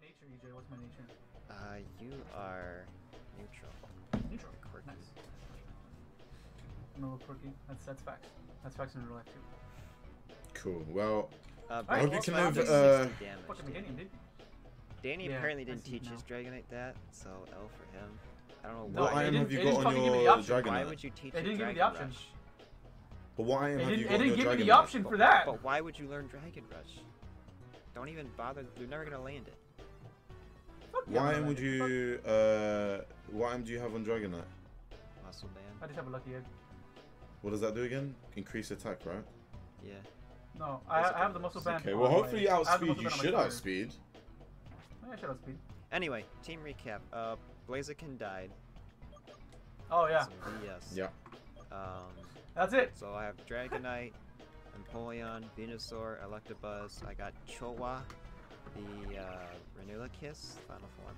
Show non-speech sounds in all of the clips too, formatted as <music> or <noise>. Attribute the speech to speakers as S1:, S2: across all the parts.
S1: my nature, EJ? What's my nature?
S2: Uh, you are neutral.
S1: Neutral.
S2: Quirky.
S1: Nice. I'm a little quirky. That's that's facts. That's facts in real life too.
S3: Cool. Well,
S2: Uh,
S1: I hope you can
S2: Stars
S3: have,
S2: does
S3: uh,
S2: damage, Danny.
S1: Dude.
S2: Danny
S1: Yeah,
S2: apparently didn't teach his Dragonite that, so L for him. I don't know
S1: No,
S3: what
S2: why.
S1: it
S3: item
S1: didn't-
S3: have you got
S1: didn't
S3: on
S1: give me the
S3: your
S1: option.
S3: Dragonite?
S2: Why would you teach
S1: It didn't give me the option.
S2: Rush?
S3: But what item have you got
S1: it didn't give me the option for that.
S2: But why would you learn Dragon Rush? Don't even bother. You're never gonna land it.
S1: Fuck yeah,
S3: What
S1: I'm
S3: item
S1: not
S3: would
S1: ready. Fuck-
S3: you, uh, what item do you have on Dragonite?
S2: Muscle band.
S1: I just have a lucky egg.
S3: What does that do again? Increase attack, right?
S2: Yeah.
S1: No, I, I have the muscle band.
S3: Okay, well hopefully you
S1: I
S3: outspeed. You
S1: band on my
S3: should
S1: shoulder.
S3: outspeed.
S1: Yeah, I should outspeed.
S2: Anyway, team recap. Uh, Blaziken died.
S1: Oh yeah,
S2: Some BS.
S3: Yeah.
S2: Um,
S1: that's it.
S2: so I have Dragonite, Empoleon, Venusaur, Electabuzz. I got Chowa, the uh, Renula Kiss, final form.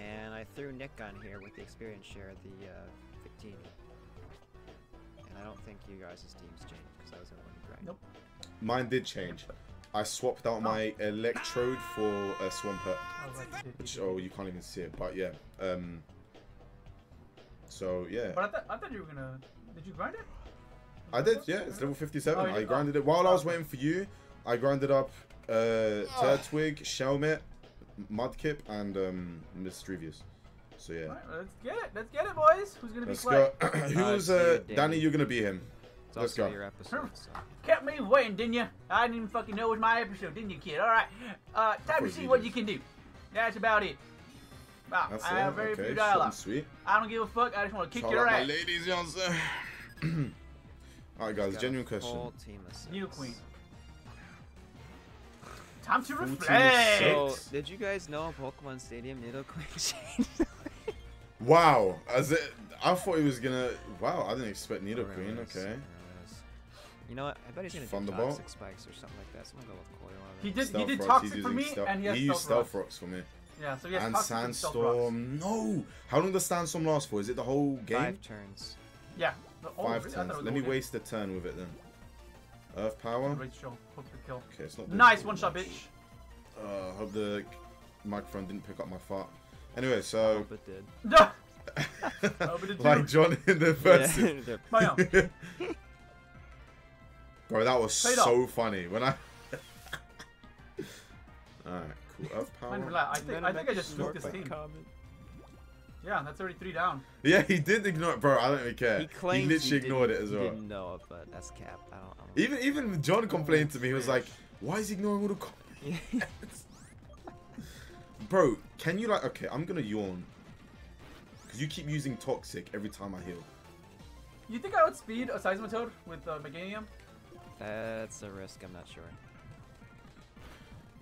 S2: And I threw Nick on here with the experience share, the uh, Victini. And I don't think you guys' teams changed because I was the one who.
S1: Nope.
S3: Mine did change. I swapped out my Electrode for a Swampert.
S1: I was like, you did, you
S3: Which, oh, you can't even see it, but yeah. Um. So yeah,
S1: But I thought I thought you were gonna. Did you grind it?
S3: I did. Yeah, it's level 57.
S1: Oh,
S3: I
S1: did?
S3: grinded
S1: Oh.
S3: it while I was
S1: Oh.
S3: waiting for you. I grinded up uh, Turtwig, Shelmet, Mudkip, and um, Misdreavus. So yeah,
S1: Alright, let's get it. Let's get it, boys. Who's gonna be
S3: let's
S1: Clay?
S3: go. <clears throat> Who
S2: Uh,
S3: was
S2: it's you, Danny.
S3: Danny? You're gonna be him.
S2: It's
S3: Let's go.
S2: your episode, so.
S1: Kept me waiting, didn't you? I didn't even fucking know it was my episode, didn't you, kid? All right. Uh, time to see
S3: you
S1: what
S3: did.
S1: you can do. That's about it. Wow,
S3: That's
S1: I
S3: it.
S1: have very
S3: okay,
S1: few
S3: short
S1: dialogue.
S3: and sweet.
S1: I don't give a fuck. I just want to kick
S3: Shout
S1: your
S3: out my
S1: ass.
S3: ladies, you know what I'm saying? <clears throat> Alright, guys, genuine question.
S2: full team of six.
S1: New queen. Time to
S3: Full
S1: reflect.
S2: So, did you guys know Pokemon Stadium Nidoqueen <laughs> changed?
S3: Wow, as it, I thought he was gonna. Wow, I didn't expect Nido
S2: Or
S3: Queen. Okay.
S2: or it was- You know what? I bet he's gonna do
S3: Thunderbolt?
S2: toxic spikes or something like that. So I'm gonna go with Coil on it.
S1: He did.
S3: Stealth
S1: he did
S3: Rocks,
S1: toxic for me,
S3: stealth-
S1: and he has
S3: he used
S1: stealth
S3: stealth
S1: rocks.
S3: rocks for me.
S1: Yeah, so he has
S3: and
S1: toxic and.
S3: Sandstorm. No. How long does Sandstorm last for? Is it the whole game?
S2: Five turns.
S1: Yeah. The- oh,
S3: Five
S1: really? I thought it
S3: turns. Let me
S1: whole
S3: waste a turn with it then. Earth power.
S1: game. Great show. Hope to kill.
S3: Okay, it's not.
S1: Nice one shot,
S3: much.
S1: bitch.
S3: Uh, hope the microphone didn't pick up my fart. Anyway,
S2: I
S3: so
S2: hope it did.
S1: Duh. Oh, but it
S3: like
S1: did.
S3: John in the first. <laughs>
S2: Yeah,
S1: My <laughs> own.
S3: Bro, that was
S1: Paid
S3: so funny when I. <laughs> Alright, cool. Earth
S1: Man,
S3: power.
S1: relax. I think I think I just smoked this team.
S2: Comment.
S1: Yeah, that's already three down.
S3: Yeah, he did ignore it, bro. I don't even care.
S2: He claims
S3: literally
S2: he
S3: ignored it
S2: didn't-
S3: as
S2: he
S3: well.
S2: didn't know, but that's cap. I don't. I don't
S3: Even even John complained to me. He was like, <laughs> "Why is he ignoring all the comments?" <laughs> Bro, can you like? Okay, I'm gonna yawn. Cause you keep using toxic every time I heal.
S1: You think I would speed a Seismitoad with uh, Meganium?
S2: That's a risk. I'm not sure.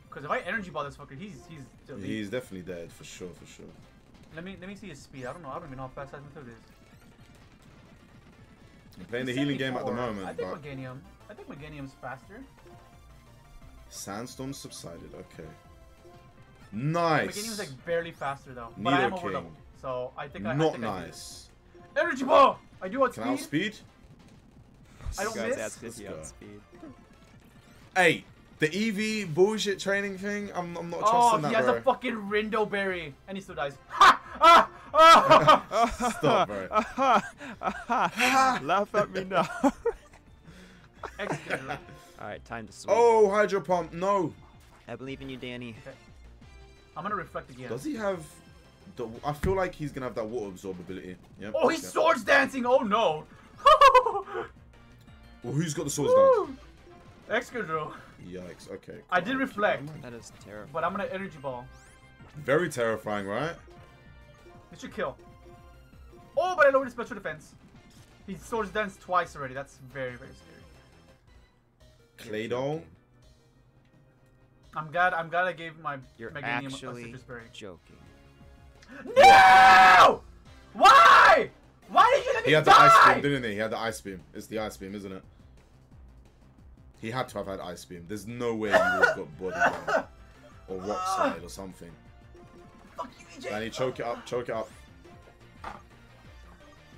S1: Because if I energy ball this fucker, he's he's. elite.
S3: He's definitely dead for sure, for sure.
S1: Let me let me see his speed. I don't know. I don't even know how fast Seismitoad is.
S3: I'm playing the healing game at the moment,
S1: I think
S3: but
S1: Meganium. I think Meganium's faster.
S3: sandstorm subsided. Okay, nice.
S1: Meganium's like barely faster though. But I am
S3: Nidoking.
S1: over so I think I I
S3: Not
S1: think I do.
S3: nice.
S1: Energy ball. I do
S3: Can I
S1: outspeed.
S3: outspeed?
S1: I don't miss?
S2: asked
S3: Let's go.
S2: outspeed.
S3: Hey, the EV bullshit training thing. I'm, I'm not
S1: Oh,
S3: trusting
S1: he has
S3: bro.
S1: a fucking Rindo berry, and he still dies. Ha! Ah! Ah!
S3: Stop, bro. <laughs>
S2: Laugh at me now. <laughs> Alright, time to swing.
S3: Oh, hydro pump. No.
S2: I believe in you, Danny.
S1: I'm gonna reflect again.
S3: Does he have? The, I feel like he's gonna have that water absorbability. Yep.
S1: Oh, he's
S3: yeah.
S1: swords dancing. Oh no. <laughs>
S3: Well, who's got the swords dance?
S1: Excadrill.
S3: Yikes. Okay.
S1: I
S3: cool,
S1: did
S3: I'll
S1: reflect.
S3: that in mind.
S2: That is terrible.
S1: But I'm gonna energy ball.
S3: Very terrifying, right?
S1: This should kill. Oh, but I lowered his special defense. He swords danced twice already. That's very, very scary.
S3: Claydol.
S1: I'm glad. I'm glad I gave my
S2: You're
S1: Meganium a
S2: actually
S1: citrus berry.
S2: joking.
S1: No! Why? Why did you let me die?
S3: He had the ice beam, didn't he? He had the ice beam. It's the ice beam, isn't it? He had to have had ice beam. There's no way he would have got body <laughs> or rock slide or something.
S1: Fuck you, EJ.
S3: Danny, choke it up, choke it up.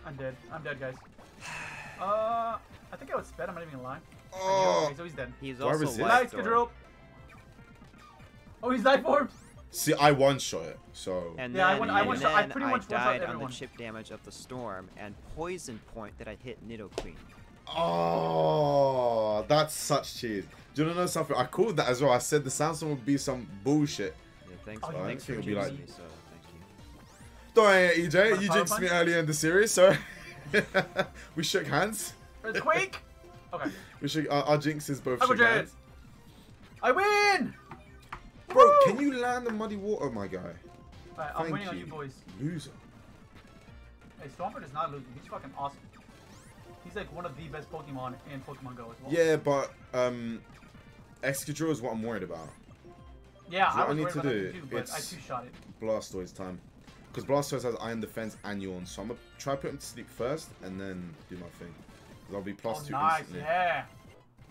S1: I'm dead. I'm dead, guys. <sighs> Uh, I think I was sped. I'm not even gonna lie.
S3: Oh,
S1: Okay, so he's dead.
S2: He's
S3: Why
S2: also
S3: resist?
S2: life
S1: Nice,
S2: door.
S1: Oh, he's life orb.
S3: See, I one shot it, so
S2: And
S1: Yeah, I
S2: then,
S1: one- I
S2: and
S1: one-shot- I
S2: then
S1: pretty
S2: I
S1: much one-shot
S2: died on the chip damage of the storm and poison point that I hit Nidoqueen.
S3: oh, that's such cheese. Do you wanna know something? I called that as well. I said the sandstorm would be some bullshit.
S2: Yeah, thanks,
S1: Oh, you
S2: thanks
S3: think
S2: for
S3: it'll be
S2: jinxing
S3: like-
S2: me, so thank you.
S3: Don't worry, EJ.
S1: Want
S3: You jinxed me earlier in the series, so <laughs> we shook hands.
S1: Earthquake. Okay.
S3: We shook our, our jinxes both shook hands.
S1: I win.
S3: Bro,
S1: Woo!
S3: can you land the muddy water, my guy?
S1: Alright, I'm
S3: Thank
S1: winning on
S3: you.
S1: you boys.
S3: Loser.
S1: Hey, Swampert is not losing. He's fucking awesome. He's like one of the best Pokemon in Pokemon Go as well.
S3: Yeah, but um, Excadrill is what I'm worried about.
S1: Yeah, I
S3: I need to do,
S1: that too, but I
S3: it's-
S1: it.
S3: Blastoise time. Because Blastoise has Iron Defense and Yawn, so I'm gonna try put him to sleep first and then do my thing. Because I'll be plus
S1: Oh,
S3: two
S1: nice,
S3: instantly.
S1: yeah.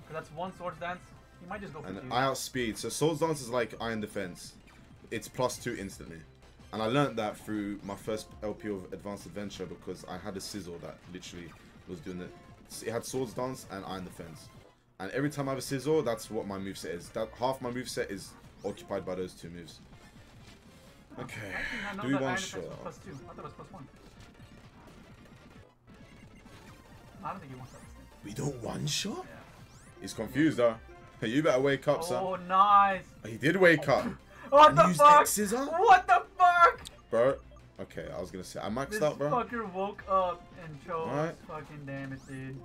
S1: Cause that's one Swords Dance. He might just go for
S3: And
S1: two.
S3: I outspeed. So Swords Dance is like Iron Defense. It's plus two instantly. And I learned that through my first LP of Advanced Adventure because I had a Scizor that literally was doing it. It had Swords Dance and Iron Defense. And every time I have a Scizor, that's what my moveset is. That half my moveset is occupied by those two moves. Okay.
S1: I
S3: Do we
S1: want
S3: one
S1: Iron Defense was
S3: shot?
S1: plus two. I thought it was plus one. I don't think he wants that.
S3: We don't one shot?
S1: Yeah.
S3: He's confused though. You better wake up, son.
S1: Oh, nice.
S3: Oh, he did wake up. <laughs>
S1: What the fuck? What the fuck?
S3: Bro. Okay, I was gonna say I maxed
S1: This
S3: out, bro.
S1: This fucker woke up and chose
S3: Alright.
S1: fucking damn it, dude.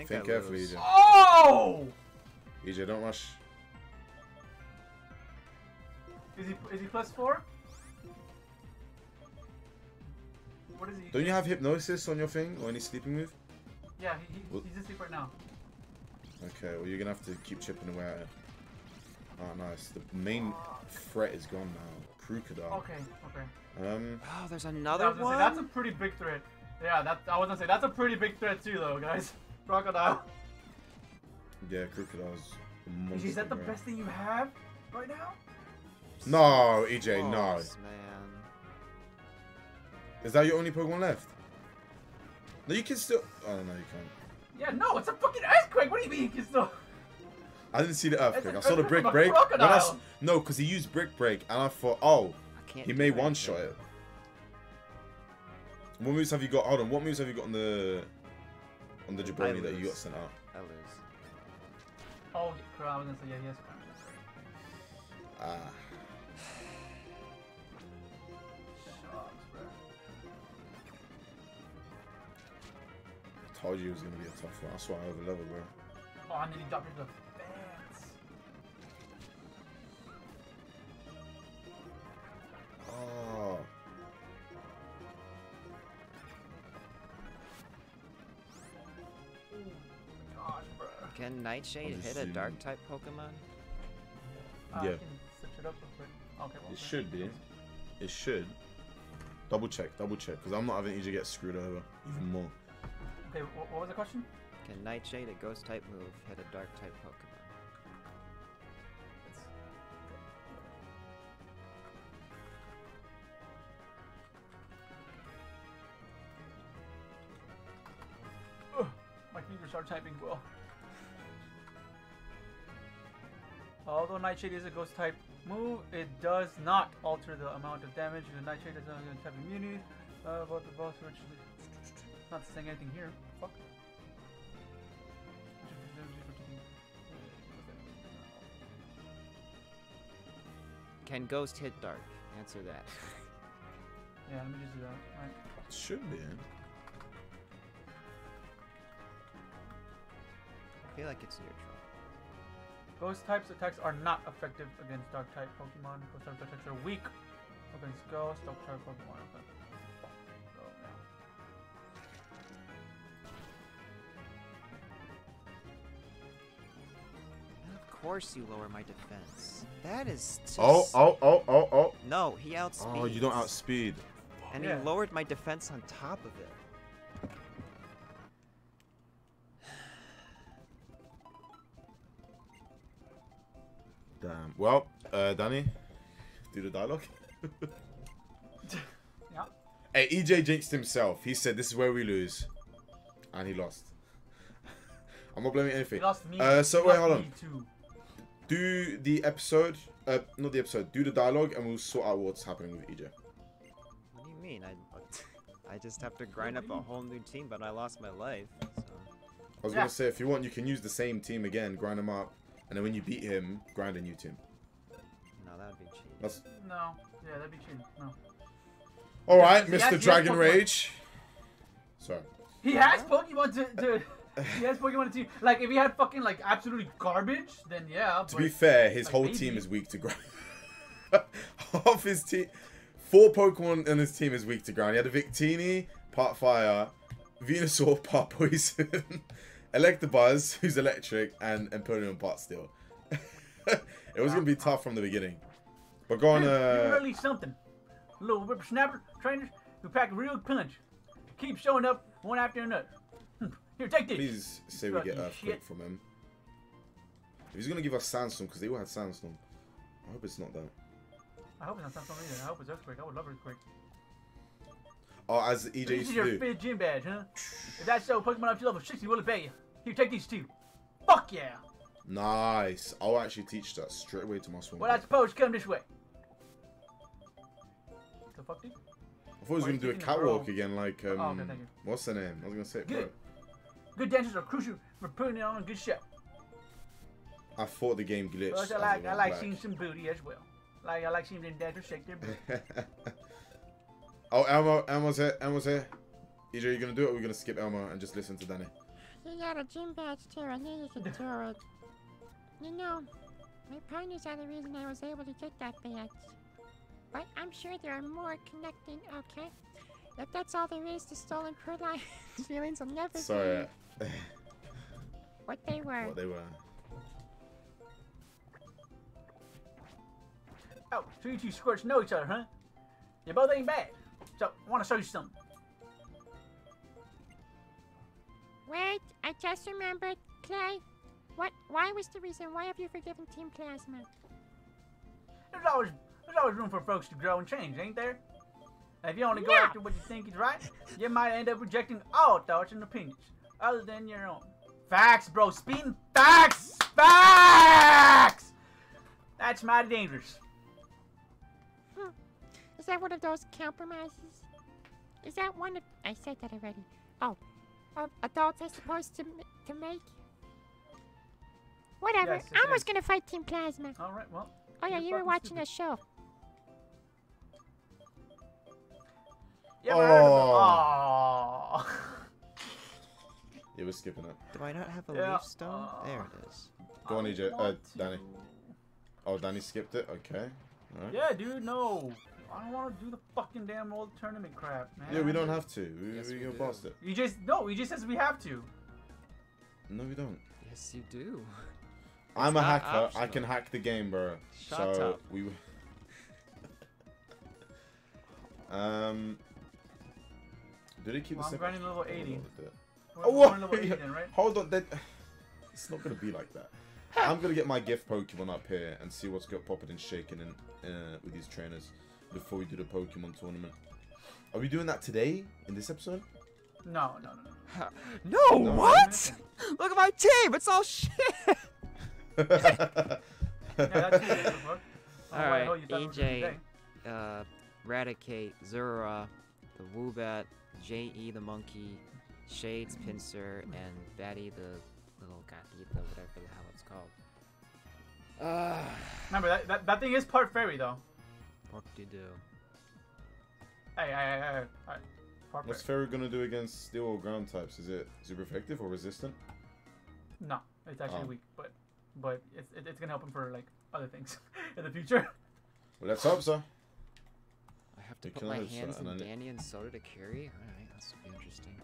S2: Think
S3: Think
S2: I
S3: carefully,
S2: lose.
S3: EJ.
S1: Oh!
S3: EJ, don't rush.
S1: Is he is he plus four? What is he?
S3: Don't you have hypnosis on your thing or any sleeping move?
S1: Yeah, he, he,
S3: What?
S1: he's asleep right now.
S3: Okay, well you're gonna have to keep chipping away at it. Oh, nice. The main threat is gone now. Krookodile.
S1: Okay, okay.
S3: Um,
S2: Oh, there's another one.
S1: say, that's a pretty big threat. Yeah, that I was gonna say that's a pretty big threat too, though, guys. Krookodile.
S3: yeah, Krookodile's.
S1: Is that the
S3: bro.
S1: best thing you have right now?
S3: No, EJ, no.
S2: Man.
S3: Is that your only Pokemon left? No, you can still. Oh no, you can't.
S1: Yeah, no, it's a fucking earthquake. What do you mean you can still?
S3: I didn't see the earthquake. I saw the brick break. When I s- no, because he used brick break, and I thought, oh,
S2: I can't
S3: he
S2: do
S3: may one shot it. What moves have you got? Hold on. What moves have you got on the on the jabroni that you got sent out?
S2: I lose.
S1: Oh, crap, I was gonna say yeah, yes.
S3: Ah,
S1: Shucks, bro.
S3: told you it was gonna be a tough one. That's why I over leveled, bro.
S1: Oh, I nearly dropped into the fence.
S3: Oh
S2: Can Nightshade
S3: I'll
S2: hit a dark type Pokemon?
S1: Uh, I
S3: Yeah.
S1: can switch it up real quick. Okay, well,
S3: it should be. It should. Double check, double check, because I'm not having EJ get screwed over even more.
S1: Okay, wh- what was the question?
S2: Can Nightshade, a ghost type move, hit a dark type Pokemon?
S1: My fingers are typing well. Although Nightshade is a ghost type move, it does not alter the amount of damage. The Nightshade has a type immunity. Uh, about the boss, which not saying anything here. Fuck.
S2: Can Ghost hit dark? Answer that. <laughs>
S1: Yeah, let me just do that. Alright.
S3: It should be.
S2: I feel like it's neutral.
S1: Ghost types attacks are not effective against dark type Pokemon. Ghost type attacks are weak against ghost dark type Pokemon. Okay. So, yeah.
S2: And of course you lower my defense. That is just...
S3: Oh, oh, oh, oh, oh.
S2: No, he outspeeds.
S3: Oh, you don't outspeed.
S2: And
S1: Yeah.
S2: he lowered my defense on top of it.
S3: Damn. Well, uh, Danny, do the dialogue. <laughs>
S1: Yeah.
S3: Hey, EJ jinxed himself. He said, "This is where we lose," and he lost. <laughs> I'm not blaming
S1: He
S3: anything.
S1: lost me.
S3: Uh, so
S1: he
S3: wait,
S1: lost
S3: hold on.
S1: me Too.
S3: Do the episode, uh, not the episode. Do the dialogue, and we'll sort out what's happening with EJ.
S2: What do you mean? I I just have to grind up a whole new team, but I lost my life. So.
S3: I was
S1: Yeah.
S3: gonna say, if you want, you can use the same team again, grind them up, and then when you beat him, grind a new team.
S2: No, that would be cheap.
S3: That's
S1: No. Yeah, that'd be cheating. No.
S3: all right,
S1: he has- he
S3: Mr. Dragon Rage. Sorry.
S1: He has Pokemon to, to he has Pokemon to like if he had fucking like absolutely garbage, then yeah.
S3: To be fair, his
S1: like,
S3: whole
S1: maybe.
S3: team is weak to ground. <laughs> Half his team, four Pokemon in his team is weak to ground. He had a Victini, part fire, Venusaur, part poison, <laughs> Electabuzz, <laughs> who's electric, and Empoleon, part steel. it was gonna be tough from the beginning. But go on, uh,
S1: really something. Little whippersnapper trainers who pack a real punch. Keep showing up one after another. Hmm, Here, take this.
S3: please say we get Earthquake
S1: shit.
S3: from him. If he's gonna give us Sandstorm, because they all had Sandstorm. I hope it's not that.
S1: I hope it's not something either. I hope it's earthquake. I would love earthquake.
S3: Oh, as EJ
S1: This
S3: used
S1: is
S3: to
S1: your fifth gym badge, huh? If that's so, Pokemon up to level 60 will obey you. Here, take these two. Fuck yeah.
S3: Nice. I'll actually teach that straight away to my swim.
S1: Well, I suppose come this way. The fuck, dude?
S3: I thought he was gonna do a catwalk again, like um,
S1: Oh, okay, thank you.
S3: what's the name? I was gonna say it, bro.
S1: Good. Good dancers are crucial for putting it on a good show.
S3: I thought the game glitched.
S1: Plus, I like I like seeing some booty as well. Like I like seeing them dancers shake their <laughs> booty.
S3: oh, Elmo, Elmo's here. Elmo's here. EJ, you gonna do it? or We're gonna skip Elmo and just listen to Danny.
S4: You got a gym badge too. I knew you could do it. You know, my ponies are the reason I was able to get that badge. But I'm sure there are more connecting, okay? If that's all there is to stolen Purrloin, <laughs> feelings will never
S3: Sorry,
S4: be <laughs> what they were.
S3: what they were.
S1: Oh, so you two squirts know each other, huh? You both ain't bad. So, I want to show you something.
S4: Wait, I just remembered, Clay. What? Why was the reason? Why have you forgiven Team Plasma?
S1: There's always there's always room for folks to grow and change, ain't there? And if you only go
S4: No.
S1: after what you think is right, you might end up rejecting all thoughts and opinions other than your own. Facts, bro. Speeding facts! Facts! That's mighty dangerous. Hmm.
S4: Is that one of those compromises? Is that one of? I said that already. Oh, of adults are supposed to to make. Whatever.
S1: Yes,
S4: I'm
S1: is.
S4: gonna fight Team Plasma.
S1: All right, well.
S4: Oh yeah,
S1: You're
S4: were watching
S1: stupid.
S4: a show.
S1: You ever
S3: Oh.
S1: the- Aw.
S3: Yeah, we're skipping it.
S2: Do I not have a
S1: Yeah,
S2: leaf stone? there
S1: uh,
S2: it is.
S3: Go on,
S1: I
S3: EJ. Uh, Danny.
S1: to.
S3: Oh, Danny skipped it. Okay. Alright.
S1: Yeah, dude, no. I don't want to do the fucking damn old tournament crap, man.
S3: Yeah, we don't have to. We,
S2: Yes,
S3: we,
S2: we
S3: go
S2: do.
S3: past it.
S1: You just no. He just says we have to.
S3: No, we don't.
S2: Yes, you do.
S3: I'm a
S2: not
S3: hacker. I can hack the game, bro.
S2: Shut
S3: so
S2: up.
S3: we. um. Did they keep
S1: Well,
S3: the
S1: I'm
S3: same?
S1: grinding level 80.
S3: what did it-
S1: We're,
S3: Oh, what?
S1: level <laughs> 80 then, right?
S3: Hold on, then. <sighs> It's not gonna be like that. I'm gonna get my gift Pokemon up here and see what's got popping and shaking in, uh, with these trainers before we do the Pokemon tournament. Are we doing that today in this episode?
S1: No, no, no, no.
S2: No,
S3: No.
S2: what? Look at my team. It's all shit. <laughs>
S1: Yeah, that's it. what the fuck? Oh, wait,
S2: Alright,
S1: you thought we were doing
S2: AJ. uh, Raticate, Zura, the Woobat, J.E. the monkey, Shades Pincer, and Batty the little gatita, whatever the hell it's called. Uh,
S1: Remember that, that that thing is part fairy though.
S2: What do you do?
S1: Hey, hey, hey, hey, hey.
S3: What's
S1: fairy.
S3: Fairy gonna do against steel or ground types? Is it super effective or resistant?
S1: No, it's actually
S3: Oh.
S1: weak, but but it's it, it's gonna help him for like other things <laughs> in the future.
S3: Well, let's hope so.
S2: I have to
S3: You
S2: put my hands in
S3: and
S2: Danny and Soda to carry? Alright, that's be interesting.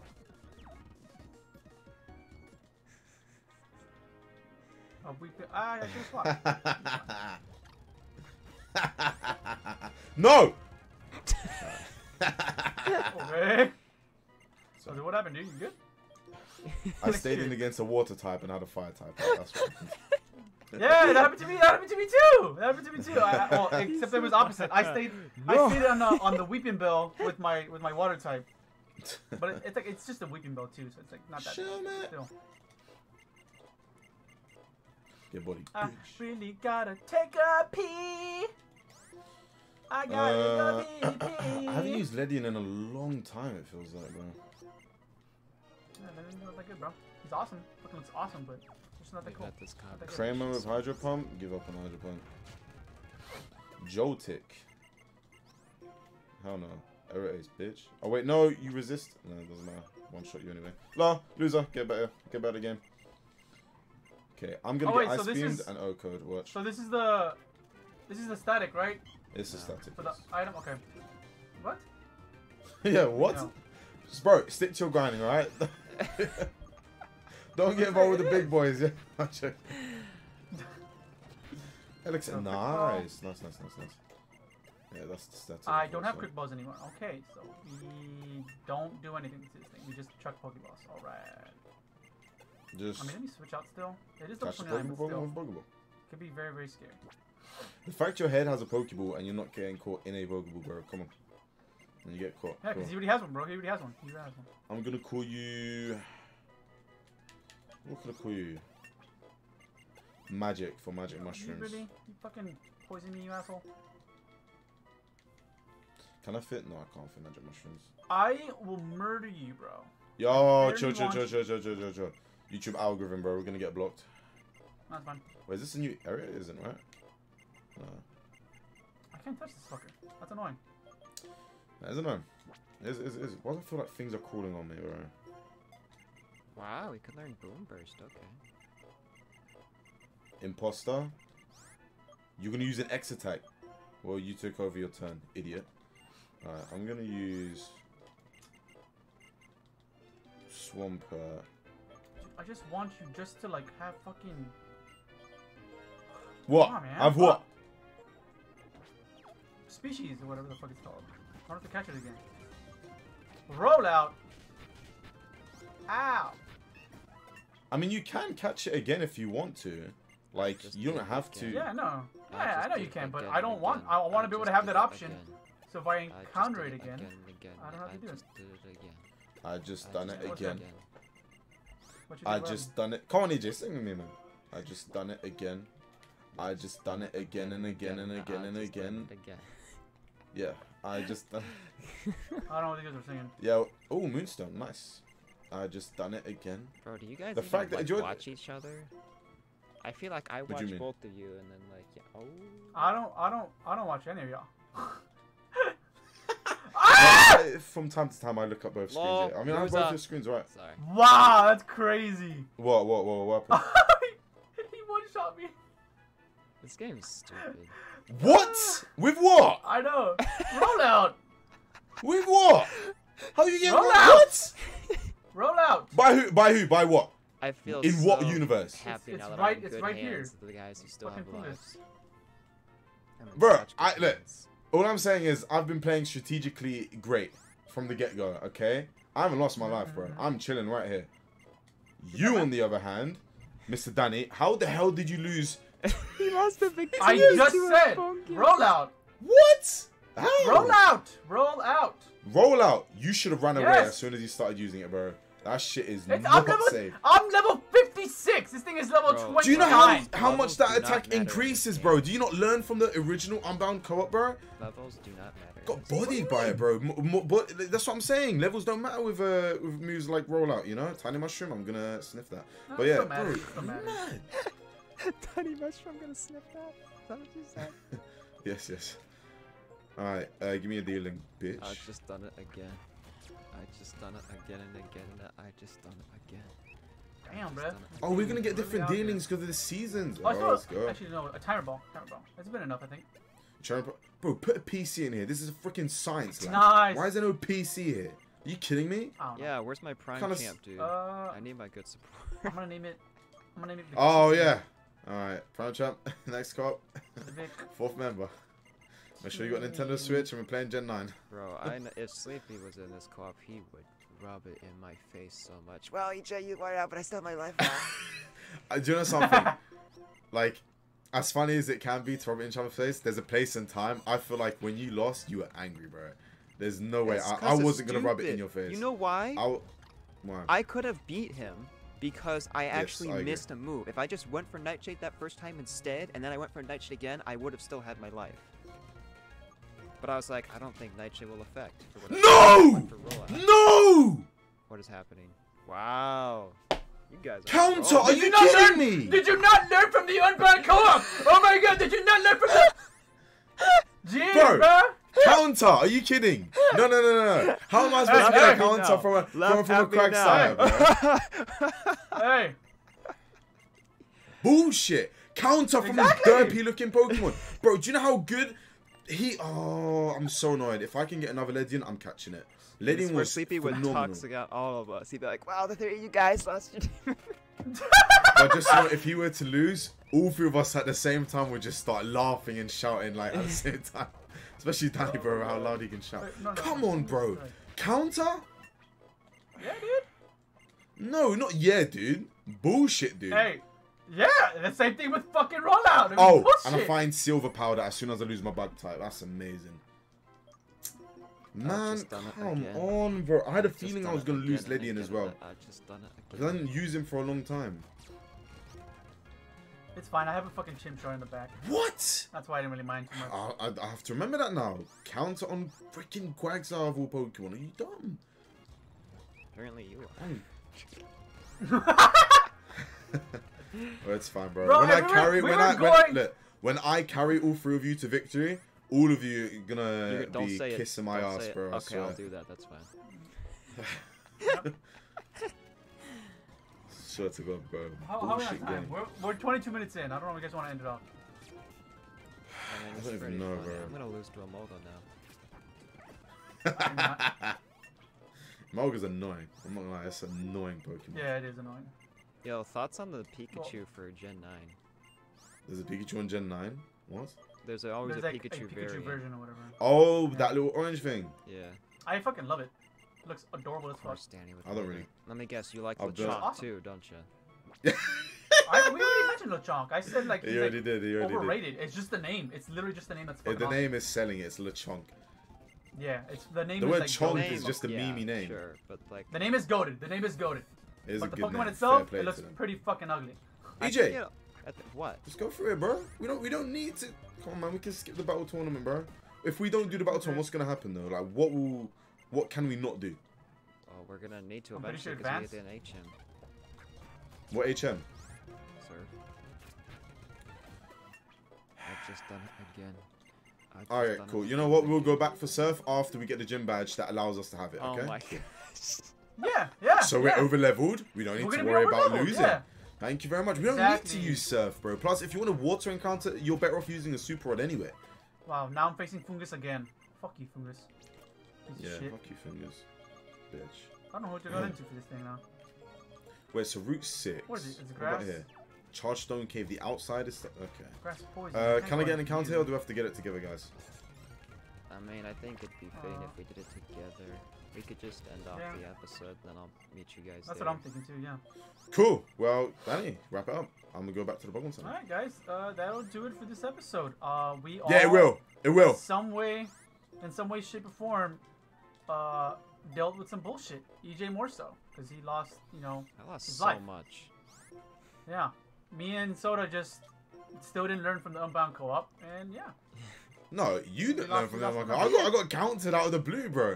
S1: Oh, we ah, I should swap. <laughs>
S3: no!
S1: okay. So what happened, dude? You good?
S3: I stayed in against a water type and had a fire type. That's what
S1: Yeah, that happened to me. That happened to me too. That happened to me too. I, I- well, except it was opposite. I stayed. No. I stayed on the on the Weepinbell with my with my water type. But it, it's like it's just a Weepinbell too, so it's like not that.
S3: Show me.
S1: Still.
S3: Get body.
S1: I
S3: bitch.
S1: really gotta take a pee. I gotta
S3: Uh,
S1: take a pee.
S3: I haven't used Ledian in a long time, it feels like, bro.
S1: Yeah, that didn't that good, bro. He's awesome. Fucking looks awesome, but it's not that
S2: We
S1: cool.
S2: got this
S1: Not that good.
S3: Kramer with Hydro Pump, give up on Hydro Pump. Joltik. Hell no. Aerial Ace, bitch. Oh wait, no, you resist. No, it doesn't matter. One shot you anyway. La, loser. Get better. Get better game. Okay, I'm gonna
S1: Oh,
S3: get
S1: wait,
S3: ice
S1: so
S3: beamed
S1: is-
S3: and O code. Watch.
S1: So this is the, this is the static, right?
S3: It's a
S2: No.
S3: static.
S1: For the item. Okay. What? <laughs>
S3: yeah, what?
S1: No.
S3: Just, Bro, stick to your grinding, alright? <laughs> Don't get involved with the big boys, yeah? <laughs> I'm joking. Alex,
S1: So
S3: nice. Nice, nice, nice, nice. Yeah, that's the static.
S1: I don't have
S3: also.
S1: quick balls anymore. Okay, so we don't do anything to this thing. We just chuck Pokeballs. All right.
S3: Just
S1: I mean, let me switch out still. It is level
S3: catch the
S1: 29,
S3: Pokemon
S1: but still.
S3: with
S1: Could be very, very scary.
S3: The fact your head has a Pokeball and you're not getting caught in a Pokeball, bro, come on. And you get caught.
S1: Yeah, because he already has one, bro. He already has one. He already has one.
S3: I'm gonna call you. What can I call you? Magic for magic
S1: You
S3: mushrooms.
S1: really? You fucking poison me, you asshole.
S3: Can I fit? No, I can't fit magic mushrooms.
S1: I will murder you, bro.
S3: Yo, chill, chill, chill, chill, chill, chill, chill, chill. YouTube algorithm, bro. We're gonna get blocked.
S1: That's fine.
S3: Wait, is this a new area? It isn't, right? No.
S1: I can't touch this fucker. That's annoying.
S3: I don't know. Is is is? Why do I feel like things are crawling on me, bro?
S2: Wow, we could learn Boom Burst. Okay.
S3: Imposter. You're gonna use an X attack. Well, you took over your turn, idiot. Alright, I'm gonna use Swampert.
S1: I just want you just to like have fucking.
S3: What?
S1: Come on, man.
S3: I've what?
S1: Species or whatever the fuck it's called. I don't have to catch it again. Roll out. Ow.
S3: I mean, you can catch it again if you want to. Like,
S2: Just
S3: you
S2: do
S3: don't have to.
S1: Yeah, no.
S2: I
S1: Yeah, I
S2: just
S1: know you can, but I don't
S2: and
S1: want.
S2: again.
S1: I want to be able to have that option.
S2: again.
S1: So if I
S2: I
S1: encounter
S2: did
S1: it again,
S2: again again.
S1: I don't have to do it.
S2: just did it again.
S3: I just
S2: I
S3: done
S2: just
S3: it
S2: did
S3: again. I
S1: do,
S3: just done it. Come on, EJ, sing with me, man. I just done it again. I just done it again and again and again and
S2: I just
S3: again.
S2: It again.
S3: Yeah, I just done. <laughs>
S1: I don't know what you guys are singing.
S3: Yeah. Oh, Moonstone, nice. I just done it again.
S2: Bro, do you guys
S3: The
S2: even,
S3: fact that
S2: like,
S3: you're-
S2: watch each other? I feel like I
S3: do
S2: watch both of you and then like yeah, oh.
S1: I don't. I don't. I don't watch any of y'all. <laughs>
S3: Uh, From time to time, I look up both screens.
S2: Lol,
S3: yeah. I mean, I have
S2: loser.
S3: both your screens, right?
S2: Sorry.
S1: Wow, that's crazy.
S3: What? What? What? What <laughs> happened?
S1: he one shot me.
S2: This game is stupid.
S3: What? With what?
S1: I know. Roll out.
S3: With what? How you getting
S1: Roll
S3: what?
S1: out.
S3: what?
S1: Roll out.
S3: By who? By who? By what?
S2: I feel
S3: In what universe?
S2: Happy
S1: It's-
S2: now
S1: it's
S2: that
S1: right- it's right here.
S2: hands with the guys who still
S1: Fucking
S2: have lives. I'm in
S3: Bruh,
S2: such good
S3: I- look. All I'm saying is I've been playing strategically great from the get go. Okay, I haven't lost my life, bro. I'm chilling right here. You, on the other hand, Mr. Danny, how the hell did you lose? <laughs>
S2: he lost the big
S1: I just said. Roll out.
S3: What? How?
S1: Roll out. Roll out.
S3: Roll out. You should have ran away
S1: Yes.
S3: as soon as you started using it, bro. That shit is
S1: It's, I'm
S3: not
S1: level.
S3: safe.
S1: I'm level 56. This thing is level
S2: Bro,
S1: 29.
S3: Do you know how how
S2: Levels
S3: much that attack increases, bro? Do you not learn from the original Unbound co-op, bro?
S2: Levels do not matter.
S3: Got
S2: It's-
S3: bodied by it, bro. M- m- but that's what I'm saying. Levels don't matter with uh with moves like rollout. You know, tiny mushroom. I'm gonna sniff that.
S1: No,
S3: But yeah, bro,
S1: matter, it don't matter.
S3: mad. <laughs>
S2: Tiny mushroom, I'm gonna sniff that. Is that what you said? <laughs>
S3: Yes, yes. All right, uh, give me a dealing, bitch.
S2: I've just done it again. I just done it again and again and I just done it again.
S1: Damn,
S2: just
S1: bruh.
S2: done it
S3: oh, we're gonna get different
S1: out there.
S3: dealings because of the seasons.
S1: Oh, I
S3: Oh,
S1: still,
S3: let's go.
S1: Actually, no. A timer ball. Timer ball. That's been enough, I think.
S3: Trying to put, bro, put a PC in here. This is a freaking science lab.
S1: Nice.
S3: Why is there no PC here? Are you kidding me?
S1: I don't know.
S2: Yeah, where's my prime
S3: Kinda
S2: dude?
S1: Uh,
S2: I need my good support.
S1: I'm gonna name it. I'm gonna name it. <laughs>
S3: Oh yeah. All right, prime champ. <laughs> Next cop. <laughs> Fourth member. Make sure you got Nintendo Switch and we're playing Gen 9.
S2: Bro, I kn- if Sleepy was in this co-op, he would rub it in my face so much. Well, EJ, you wired out, but I still have my life now. <laughs>
S3: Uh, do you know something? like, as funny as it can be to rub it in each other's face, there's a place and time. I feel like when you lost, you were angry, bro. There's no way.
S2: It's
S3: I, I wasn't gonna rub it in your face.
S2: You know why?
S3: I why?
S2: I could have beat him, because I actually
S3: I agree.
S2: missed a move. If I just went for Nightshade that first time instead, and then I went for Nightshade again, I would have still had my life. But I was like, I don't think Nightshade will affect. for whatever reason, I
S3: No!
S2: went for rollout.
S3: No!
S2: What is happening? Wow. You guys are
S3: Counter,
S2: so-
S3: are
S1: Did
S3: you
S1: not
S3: kidding
S1: learn?
S3: me?
S1: Did you not learn from the Unbound Co-op? Oh my god, did you not learn from the... <laughs> Jeez,
S3: Bro.
S1: bro.
S3: Counter, are you kidding? No, no, no, no, no. How am I supposed to get a counter
S2: now.
S3: from a, from, from a crack
S2: now.
S3: sire. <laughs>
S1: Hey,
S3: Bullshit. Counter from
S1: Exactly.
S3: this derpy looking Pokemon. Bro, do you know how good he. Oh, I'm so annoyed. If I can get another Ledian, I'm catching it.
S2: This is
S3: Ledian
S2: where
S3: was
S2: Sleepy would
S3: phenomenal.
S2: toxic out all of us. He'd be like, wow, the three of you guys lost your team. <laughs>
S3: But just know, if he were to lose, all three of us at the same time would just start laughing and shouting like at the same time. Especially Danny, bro, how loud he can shout.
S1: Wait, no, no,
S3: Come
S1: no,
S3: on, bro.
S1: no.
S3: Counter?
S1: Yeah, dude.
S3: No, not yeah, dude. Bullshit, dude.
S1: Hey, yeah, the same thing with fucking rollout. I
S3: Oh,
S1: bullshit.
S3: and I find silver powder as soon as I lose my bug type. That's amazing. Man,
S2: just done it
S3: come on, bro. I had a feeling I was gonna lose
S2: again
S3: Ledian as well.
S2: I just
S3: Because I didn't use him for a long time.
S1: It's fine. I have a fucking Chimchar in the back.
S3: What?
S1: That's why I didn't really mind too much.
S3: I, I, I have to remember that now. Counter on freaking Quagsire of all Pokemon. Are you dumb?
S2: Apparently you are. <laughs> <laughs>
S3: Well, it's fine, bro.
S1: Bro,
S3: when I carry, when I when, look, when I carry all three of you to victory, all of you are gonna
S2: You're- don't
S3: be
S2: say it.
S3: kissing my
S2: Don't
S3: ass,
S2: say it.
S3: bro.
S2: Okay. I'll do that. That's fine. <laughs>
S3: Swear to God, bro.
S1: How, how are we time?
S3: game.
S1: We're, we're 22 minutes in. I don't know if you guys want to end it off.
S2: I, mean,
S3: I don't even know,
S2: funny.
S3: bro.
S2: I'm gonna lose to a Moldo now. <laughs>
S1: I'm not.
S3: Mulga's annoying. I'm not gonna lie, it's annoying Pokemon.
S1: Yeah, it is annoying.
S2: Yo, thoughts on the Pikachu for Gen 9?
S3: There's a Pikachu on Gen 9. What?
S2: There's a, always
S1: There's
S2: a
S1: like
S2: Pikachu,
S1: a Pikachu
S2: variant.
S1: version or whatever.
S3: Oh,
S1: Yeah.
S3: that little orange thing.
S2: Yeah.
S1: I fucking love it. It looks adorable as fuck.
S2: Danny with
S3: I don't really-
S2: Let me guess, you like
S3: I'll.
S2: Lechonk
S1: Awesome.
S2: too, don't you? <laughs>
S1: I, we already mentioned Lechonk. I said like he's
S3: He already
S1: like,
S3: did. He already did.
S1: overrated. It's just the name. It's literally just the name that's
S3: If
S1: fucking
S3: the
S1: awesome.
S3: name is selling it, it's Lechonk.
S1: Yeah, it's the name
S3: The
S1: is
S3: word
S1: like
S3: Chonk
S1: goated.
S3: is just a
S2: yeah,
S3: memey name.
S2: Sure, but like.
S1: The name is goaded. The name is goaded.
S3: It is
S1: But
S3: a
S1: the
S3: good
S1: Pokemon
S3: name.
S1: itself,
S3: Fair play
S1: it looks pretty fucking ugly.
S2: I-
S3: EJ,
S2: you know, I what?
S3: just go for it, bro. We don't. We don't need to. Come on, man. We can skip the battle tournament, bro. If we don't do the battle tournament, what's gonna happen though? Like, what will? What can we not do?
S2: Oh, we're gonna need to
S1: I'm pretty
S2: eventually
S1: sure
S2: because we get an HM,
S3: What HM?
S2: sir. I've just done it again.
S3: All right, cool. You know what? We'll go back for Surf after we get the gym badge that allows us to have it.
S2: Oh
S3: Okay.
S2: my <laughs> gosh.
S1: Yeah, yeah.
S3: So we're
S1: yeah.
S3: over leveled. We don't need
S1: We're
S3: to worry about losing.
S1: yeah.
S3: Thank you very much. We don't need to use Surf, bro. Plus, if you want a water encounter, you're better off using a Super Rod anyway.
S1: Wow, now I'm facing Fungus again. Fuck you, Fungus. Piece
S3: Yeah, fuck you, fingers. Bitch.
S1: I don't know what you got into for this thing now.
S3: Wait, so Route 6.
S1: What is it? It's
S3: What
S1: grass?
S3: about here? Charge Stone Cave, the outside is... Okay.
S1: Grass poison.
S3: Uh,
S1: Can't
S3: I get an encounter here, or do we have to get it together, guys?
S2: I mean, I think it'd be fine
S1: Uh,
S2: if we did it together. We could just end off
S1: Yeah.
S2: the episode, then I'll meet you guys
S1: That's
S2: there.
S1: what I'm thinking too, yeah.
S3: Cool. Well, Danny, wrap it up. I'm gonna go back to the Pokemon Center.
S1: Alright, guys, uh, that'll do it for this episode. Uh, we all.
S3: Yeah, it will. It will.
S1: Some way, in some way, shape, or form, uh, dealt with some bullshit. EJ more so, because he lost, you know,
S2: I lost
S1: His
S2: so
S1: life.
S2: much.
S1: yeah. Me and Soda just still didn't learn from the Unbound Co-op, and yeah. <laughs>
S3: No, you didn't
S1: We
S3: learn from
S1: we
S3: that. one. I got, I got counted out of the blue, bro.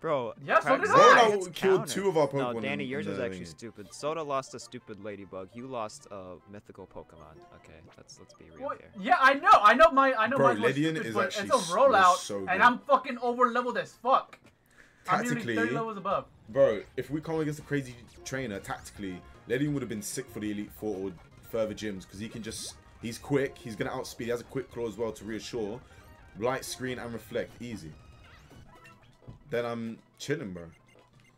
S2: Bro,
S1: Yeah, so
S2: crack-
S1: did
S3: Roll
S1: I.
S3: out killed
S2: counted.
S3: two of our Pokemon.
S2: No, Danny, yours
S3: the
S2: is actually
S3: thingy.
S2: stupid. Soda lost a stupid ladybug. You lost a mythical Pokemon. Okay, let's let's be real
S1: What?
S2: here.
S1: Yeah, I know, I know my, I know
S3: Bro,
S1: mine's more
S3: Ledian
S1: stupid,
S3: is
S1: but
S3: actually
S1: it's a rollout,
S3: was so
S1: and. I'm fucking over leveled as fuck. I'm nearly 30
S3: Tactically,
S1: levels above.
S3: bro, if we come against a crazy trainer, tactically, Ledian would have been sick for the Elite Four or further gyms because he can just. He's quick. He's gonna outspeed. He has a quick claw as well to reassure. Light screen and reflect, easy. Then I'm chilling, bro.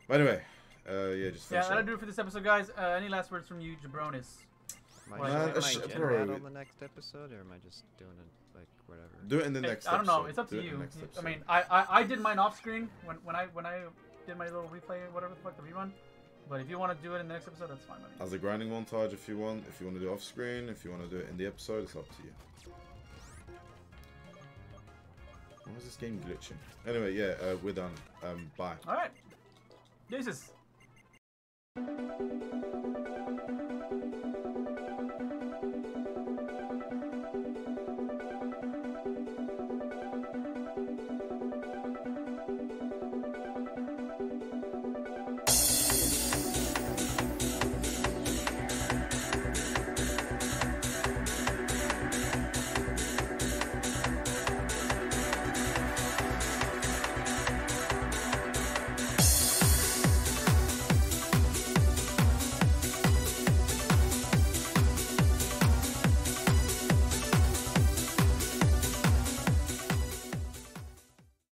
S3: But anyway, uh, yeah, just
S1: Yeah, that'll
S3: up.
S1: do it for this episode, guys. Uh, any last words from you, Jabronis?
S2: Am I,
S1: Man,
S2: am I
S3: uh, sh-
S2: gen
S3: bro.
S2: on the next episode, or am I just doing it like whatever?
S3: Do it in the
S1: Hey,
S3: next.
S1: I don't know.
S3: episode.
S1: It's up to
S3: Do it
S1: you. I mean, I, I I did mine off screen when when I when I did my little replay, whatever the fuck the rerun. But if you want to do it in the next episode, that's fine. by.
S3: As a grinding montage if you want. If you want to do it off screen, if you want to do it in the episode, it's up to you. Why is this game glitching? Anyway, yeah, uh, we're done. Um, bye.
S1: All right. Deuces.